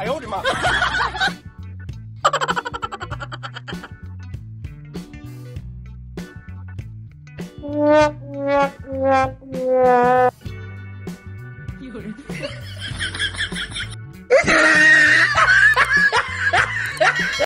哎呦我的妈！有人。